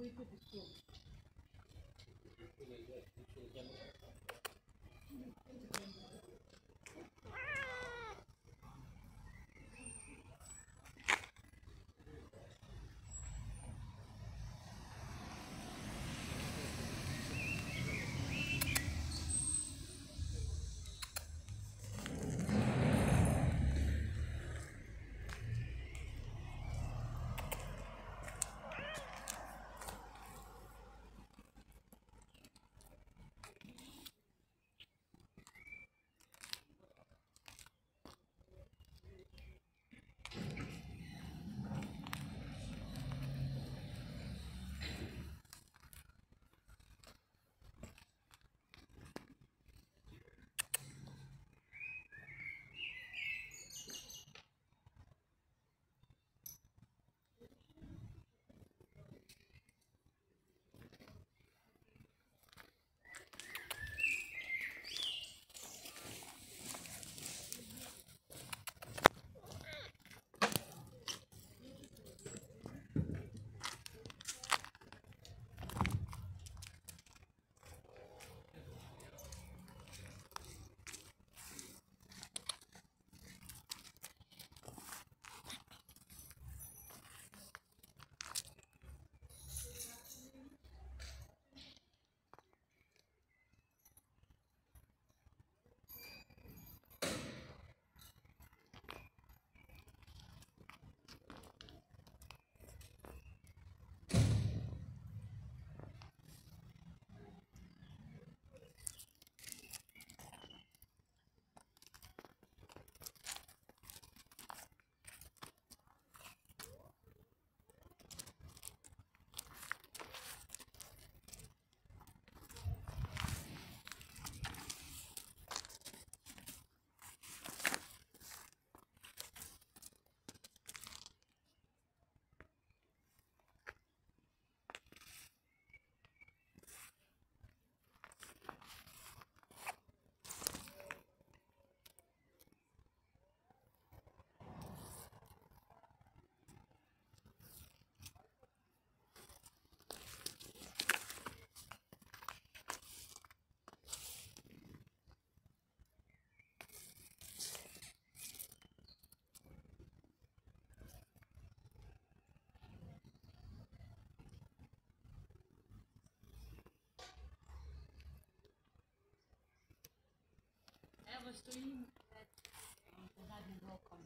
估计不错。这个应该个项目。嗯，这。Стоїть перед заднім блоком.